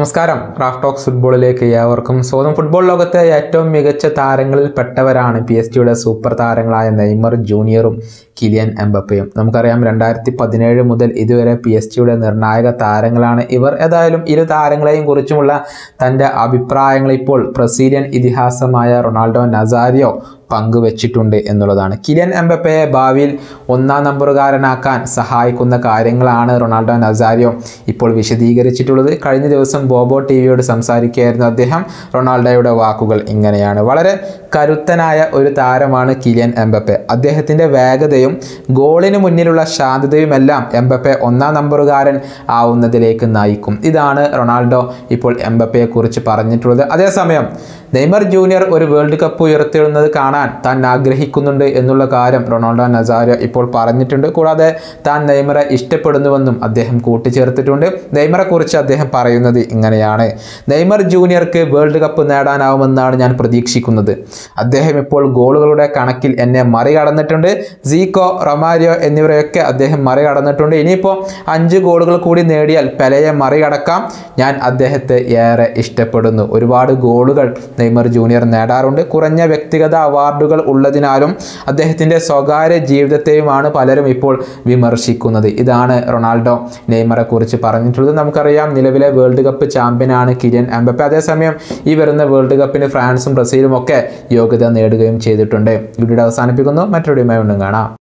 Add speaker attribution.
Speaker 1: നമസ്കാരം. Raf talks ഫുട്ബോളിലേക്ക് ഏവർക്കും സ്വന്തം ഫുട്ബോൾ ലോകത്തെ ഏറ്റവും മികച്ച താരങ്ങളിൽ പെട്ടവരാണ് പി എസ് ടിയുടെ സൂപ്പർ താരങ്ങളായ നെയ്മർ ജൂനിയറും കിലിയൻ എംബപ്പയും. നമുക്കറിയാം രണ്ടായിരത്തി പതിനേഴ് മുതൽ ഇതുവരെ പി എസ് ടിയുടെ നിർണായക താരങ്ങളാണ് ഇവർ. ഏതായാലും ഇരു താരങ്ങളെയും കുറിച്ചുമുള്ള തന്റെ അഭിപ്രായങ്ങൾ ഇപ്പോൾ ബ്രസീലിയൻ ഇതിഹാസമായ റൊണാൾഡോ നസാരിയോ പങ്കുവച്ചിട്ടുണ്ട് എന്നുള്ളതാണ്. കിലിയൻ എംബപ്പയെ ഭാവിയിൽ ഒന്നാം നമ്പറുകാരനാക്കാൻ സഹായിക്കുന്ന കാര്യങ്ങളാണ് റൊണാൾഡോ നസാരിയോ ഇപ്പോൾ വിശദീകരിച്ചിട്ടുള്ളത്. കഴിഞ്ഞ ദിവസം ബോബോ ടി വിയോട് സംസാരിക്കുകയായിരുന്നു അദ്ദേഹം റൊണാൾഡോയുടെ വാക്കുകൾ ഇങ്ങനെയാണ്. വളരെ കരുത്തനായ ഒരു താരമാണ് കിലിയൻ എംബപ്പെ. അദ്ദേഹത്തിന്റെ വേഗതയും ഗോളിന് മുന്നിലുള്ള ശാന്തതയുമെല്ലാം എംബപ്പെ ഒന്നാം നമ്പറുകാരൻ ആവുന്നതിലേക്ക് നയിക്കും. ഇതാണ് റൊണാൾഡോ ഇപ്പോൾ എംബപ്പയെക്കുറിച്ച് പറഞ്ഞിട്ടുള്ളത്. അതേസമയം നെയ്മർ ജൂനിയർ ഒരു വേൾഡ് കപ്പ് ഉയർത്തിടുന്നത് കാണാൻ താൻ ആഗ്രഹിക്കുന്നുണ്ട് എന്നുള്ള കാര്യം റൊണാൾഡോ നസാരോ ഇപ്പോൾ പറഞ്ഞിട്ടുണ്ട്. കൂടാതെ താൻ നെയ്മറെ ഇഷ്ടപ്പെടുന്നുവെന്നും അദ്ദേഹം കൂട്ടിച്ചേർത്തിട്ടുണ്ട്. നെയ്മറെ കുറിച്ച് അദ്ദേഹം പറയുന്നത് ഇങ്ങനെയാണ്. നെയ്മർ ജൂനിയർക്ക് വേൾഡ് കപ്പ് നേടാനാവുമെന്നാണ് ഞാൻ പ്രതീക്ഷിക്കുന്നത്. അദ്ദേഹം ഇപ്പോൾ ഗോളുകളുടെ കണക്കിൽ എന്നെ മറികടന്നിട്ടുണ്ട്. സീക്കോ റൊമാരിയോ എന്നിവരെയൊക്കെ അദ്ദേഹം മറികടന്നിട്ടുണ്ട്. ഇനിയിപ്പോൾ അഞ്ച് ഗോളുകൾ കൂടി നേടിയാൽ പെലയെ മറികടക്കാം. ഞാൻ അദ്ദേഹത്തെ ഏറെ ഇഷ്ടപ്പെടുന്നു. ഒരുപാട് ഗോളുകൾ നെയ്മർ ജൂനിയർ നേടാറുണ്ട്. കുറഞ്ഞ വ്യക്തിഗത അവാർഡുകൾ ഉള്ളതിനാലും അദ്ദേഹത്തിന്റെ സ്വകാര്യ ജീവിതത്തെയുമാണ് പലരും ഇപ്പോൾ വിമർശിക്കുന്നത്. ഇതാണ് റൊണാൾഡോ നെയ്മറെ കുറിച്ച് പറഞ്ഞിട്ടുള്ളത്. നമുക്കറിയാം നിലവിലെ വേൾഡ് കപ്പ് ചാമ്പ്യനാണ് കിരൺ എംബപ്പെ. അതേസമയം ഈ വരുന്ന വേൾഡ് കപ്പിന് ഫ്രാൻസും ബ്രസീലും ഒക്കെ യോഗ്യത നേടുകയും ചെയ്തിട്ടുണ്ട്. ഇവിടെ അവസാനിപ്പിക്കുന്നു. മറ്റൊരു കാണാം.